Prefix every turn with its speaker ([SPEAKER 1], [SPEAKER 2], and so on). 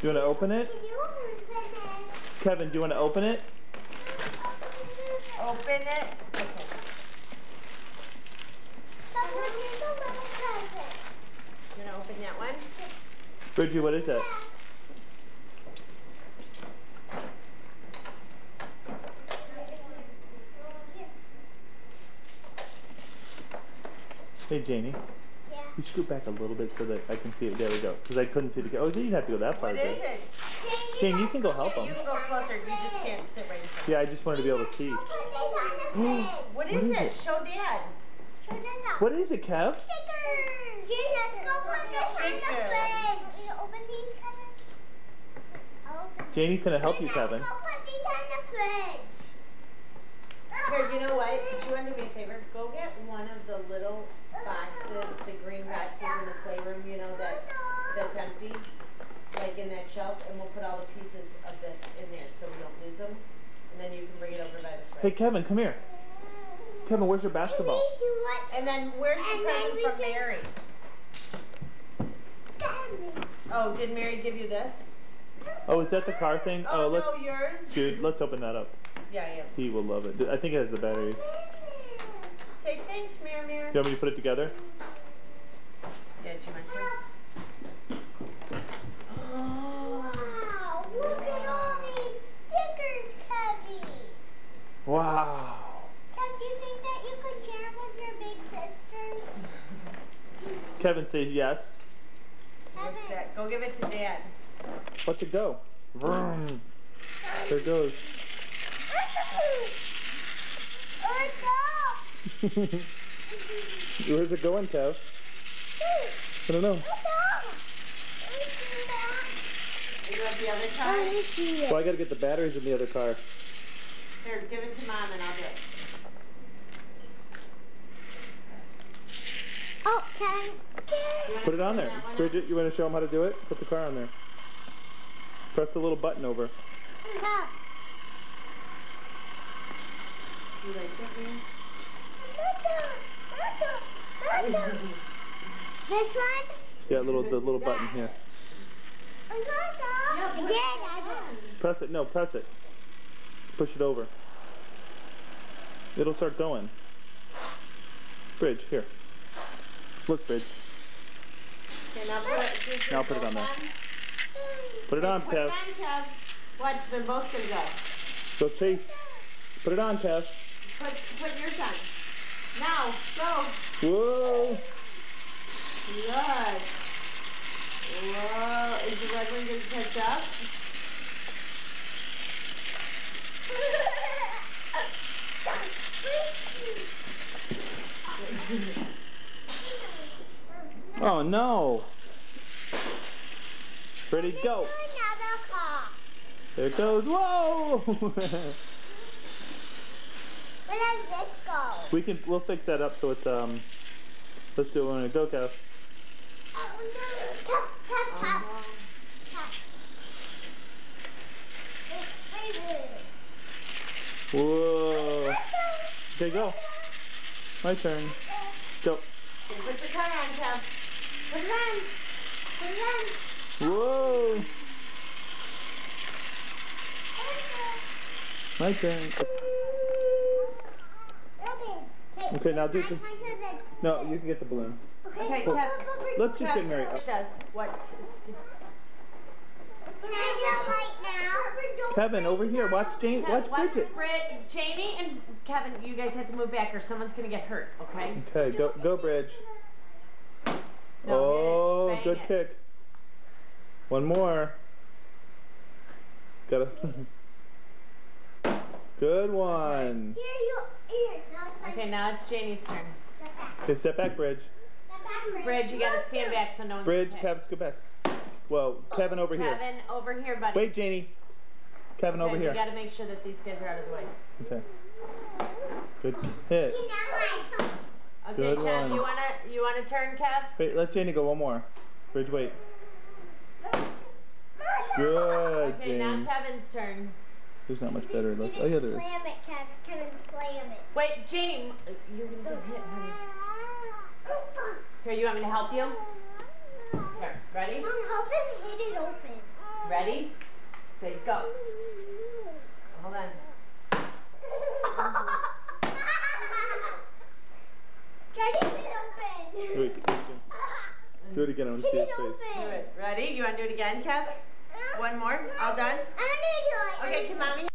[SPEAKER 1] Do you want to open it?
[SPEAKER 2] Can you open it?
[SPEAKER 1] Kevin, do you want to open it?
[SPEAKER 3] Open it. Okay.
[SPEAKER 2] Someone here's a little present.
[SPEAKER 3] You wanna open that one?
[SPEAKER 1] Bridgie, what is that? Hey, Janie.
[SPEAKER 2] Yeah.
[SPEAKER 1] You scoot back a little bit so that I can see it. There we go. Because I couldn't see the. Oh, you didn't have to go that far.
[SPEAKER 3] What is it?
[SPEAKER 1] Jane, you can go help him.
[SPEAKER 3] you can go closer. You just can't sit right in front.
[SPEAKER 1] Yeah, I just wanted to be able to see.
[SPEAKER 3] What
[SPEAKER 1] What
[SPEAKER 3] is
[SPEAKER 1] is
[SPEAKER 3] it?
[SPEAKER 1] it?
[SPEAKER 3] Show Dad.
[SPEAKER 1] What is it, Kev?
[SPEAKER 2] Stickers! Here, let's go put this in the fridge. Open these, Kevin? I'll open them.
[SPEAKER 1] Janie's gonna help you,
[SPEAKER 2] Let's
[SPEAKER 1] Kevin.
[SPEAKER 2] go put these in the fridge.
[SPEAKER 3] Here, you know what? Could you want to do me a favor? Go get one of the little boxes, the green boxes in the playroom, you know, that that's empty, like in that shelf, and we'll put all the pieces of this in there so we don't lose them. And then you can bring it over by the
[SPEAKER 1] Hey. Kevin, come here. Kevin, where's your
[SPEAKER 2] Can
[SPEAKER 1] basketball?
[SPEAKER 2] we do it?
[SPEAKER 3] And then where's the
[SPEAKER 2] And
[SPEAKER 3] present from
[SPEAKER 2] can-
[SPEAKER 3] Mary? Oh, did Mary give you this?
[SPEAKER 1] Oh, is that the car thing?
[SPEAKER 3] Oh,
[SPEAKER 1] Oh, let's.
[SPEAKER 3] no, yours?
[SPEAKER 1] Dude, let's open that up.
[SPEAKER 3] Yeah, yeah.
[SPEAKER 1] He will love it. I think it has the batteries.
[SPEAKER 3] Say thanks, Mary, Mary.
[SPEAKER 1] Do you want me to put it together?
[SPEAKER 3] Yeah, do you want to?
[SPEAKER 2] Wow, look at all these stickers, Kevin.
[SPEAKER 1] Wow.
[SPEAKER 2] Kev, do you think that you could share them with your big sister?
[SPEAKER 1] Kevin says yes.
[SPEAKER 3] What's that? Go give it to Dad.
[SPEAKER 1] Let's it go. Vroom. There it goes. Where's it going, Kev? I don't know.
[SPEAKER 3] You want the other car?
[SPEAKER 1] Well, I gotta get the batteries in the other car.
[SPEAKER 3] Here, give it to Mom and I'll do it.
[SPEAKER 2] Kevin.
[SPEAKER 3] You wanna
[SPEAKER 1] Put it on there. Bridget, you wanna show them how to do it? Put the car on there. Press the little button over.
[SPEAKER 3] You like that, man?
[SPEAKER 2] This one?
[SPEAKER 1] Yeah, little the little button here.
[SPEAKER 3] Yeah, put it
[SPEAKER 2] Yeah,
[SPEAKER 3] on.
[SPEAKER 1] Press it. No, press it. Push it over. It'll start going. Bridge, here. Look, Bridge.
[SPEAKER 3] Okay, now put it,
[SPEAKER 1] Now put it on there. Put it on,
[SPEAKER 3] Put on, Kev. Watch, they're both gonna go.
[SPEAKER 1] Go chase. Put it on, Kev.
[SPEAKER 3] Put, put yours on. Now, go.
[SPEAKER 1] Whoa.
[SPEAKER 3] Good. Whoa, is the red one gonna catch up?
[SPEAKER 1] Oh no. Ready, go.
[SPEAKER 2] Another car.
[SPEAKER 1] There it goes. Whoa.
[SPEAKER 2] Where does this go?
[SPEAKER 1] we can. We'll fix that up so it's um. Let's do it when it go, Kev.
[SPEAKER 2] Oh no. Wait.
[SPEAKER 1] Whoa. Okay, go. My turn. Go.
[SPEAKER 3] Put the car on, Kev. Put it on. Put it on.
[SPEAKER 1] Whoa. My turn. Okay, now do the- No, you can get the balloon.
[SPEAKER 3] Okay,
[SPEAKER 1] Well,
[SPEAKER 3] Kev.
[SPEAKER 1] Let's just
[SPEAKER 3] Kev,
[SPEAKER 1] get Mary up.
[SPEAKER 3] Does what?
[SPEAKER 2] Can I go right now?
[SPEAKER 1] Kevin, over here. Watch Jane.
[SPEAKER 3] Kev,
[SPEAKER 1] Watch Bridget.
[SPEAKER 3] Brid- Janie and Kevin, you guys have to move back or someone's gonna get hurt, okay?
[SPEAKER 1] Okay, go go Bridge.
[SPEAKER 3] No,
[SPEAKER 1] oh,
[SPEAKER 3] hit
[SPEAKER 1] good
[SPEAKER 3] Bang it.
[SPEAKER 1] kick. One more. Got a good one.
[SPEAKER 2] Here you, here. Now it's my
[SPEAKER 3] Okay, now it's Janie's turn.
[SPEAKER 1] Okay, step back, Bridge.
[SPEAKER 3] Bridge, you gotta stand back so no one
[SPEAKER 1] Bridge,
[SPEAKER 3] hit.
[SPEAKER 1] Kevin, scoot back. Well, Kevin over here.
[SPEAKER 3] Kevin, over here, buddy.
[SPEAKER 1] Wait, Janie. Kevin
[SPEAKER 3] okay,
[SPEAKER 1] over here.
[SPEAKER 3] You gotta make sure that these guys are out of the way.
[SPEAKER 1] Okay. Good hit.
[SPEAKER 3] Okay,
[SPEAKER 1] Good
[SPEAKER 3] Kev,
[SPEAKER 1] one.
[SPEAKER 3] you wanna you wanna turn, Kev?
[SPEAKER 1] Wait, let Janie go one more. Bridge, wait. Good,
[SPEAKER 3] Okay, now Kevin's turn.
[SPEAKER 1] There's not much better. Let's, oh, yeah, there is.
[SPEAKER 2] Slam it, Kevin. Kevin, slam it.
[SPEAKER 3] Wait, Janie, uh, you're gonna get hit, honey. Here, you want me to help you? Here, ready?
[SPEAKER 2] Mom, help him hit it open.
[SPEAKER 3] Ready? Say go. Hold on.
[SPEAKER 2] Try to keep it open.
[SPEAKER 1] Do it, do it again. Do it again. I want to see his face.
[SPEAKER 3] Do it. Ready? You want to do it again, Kev? One more? All done? Okay, can mommy